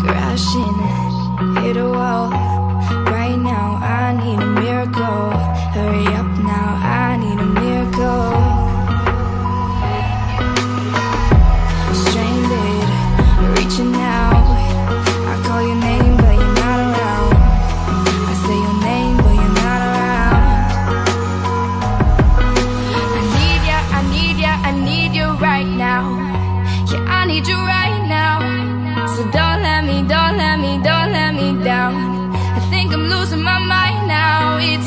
crashing, hit a wall. Right now, I need a miracle. Hurry up now, I need a miracle. Stranded, reaching out. I call your name, but you're not around. I say your name, but you're not around. I need ya, I need ya, I need you right now. Yeah, I need you right now. So don't